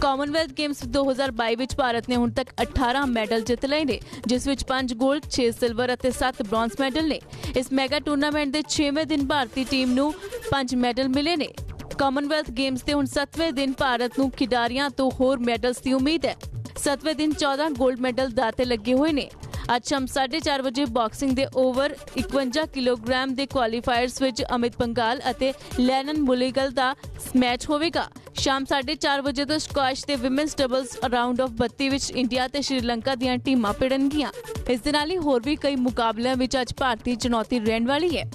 Commonwealth games 2022 ਵਿੱਚ ਭਾਰਤ ਨੇ ਹੁਣ ਤੱਕ 18 ਮੈਡਲ ਜਿੱਤ ਲਏ ਨੇ, ਜਿਸ ਵਿੱਚ 5 골ਡ 6 ਸਿਲਵਰ ਅਤੇ 7 ਬ੍ਰੌਂਜ਼ ਮੈਡਲ ਨੇ। ਇਸ ਮੈਗਾ ਟੂਰਨਾਮੈਂਟ ਦੇ 6ਵੇਂ ਦਿਨ ਭਾਰਤੀ ਟੀਮ ਨੂੰ 5 ਮੈਡਲ ਮਿਲੇ ਨੇ। ਕਾਮਨਵੈਲਥ ਗੇਮਸ ਦੇ ਹੁਣ 7ਵੇਂ ਦਿਨ ਭਾਰਤ ਨੂੰ ਖਿਡਾਰੀਆਂ ਤੋਂ ਹੋਰ ਮੈਡਲਸ ਦੀ ਉਮੀਦ ਹੈ। 7ਵੇਂ ਦਿਨ 14 ਗੋਲਡ ਮੈਡਲ ਦਾਤੇ ਲੱਗੇ ਹੋਏ ਨੇ। ਅੱਜ ਸ਼ਾਮ 4:30 ਵਜੇ ਬਾਕਸਿੰਗ ਦੇ ਓਵਰ 51 ਕਿਲੋਗ੍ਰਾਮ ਦੇ ਕੁਆਲੀਫਾਇਰਸ ਵਿੱਚ ਅਮਿਤ ਪੰਗਾਲ ਅਤੇ ਲੈਨਨ ਮੁਲੀਗਲ ਦਾ ਮੈਚ ਹੋਵੇਗਾ। ਸ਼ਾਮ 4:30 ਵਜੇ ਤੋਂ ਸਕੁਐਸ਼ ਦੇ ਵਿਮਨਸ ਡਬਲਸ ਰਾਉਂਡ ਆਫ 32 ਵਿੱਚ ਇੰਡੀਆ ਤੇ ਸ਼੍ਰੀਲੰਕਾ ਦੀਆਂ ਟੀਮਾਂ ਭਿੜਨਗੀਆਂ। ਇਸ ਦੇ ਨਾਲ ਹੀ ਹੋਰ ਵੀ ਕਈ ਮੁਕਾਬਲਿਆਂ ਵਿੱਚ ਅੱਜ ਭਾਰਤੀ ਚੁਣੌਤੀ ਰਹਿਣ ਵਾਲੀ ਹੈ।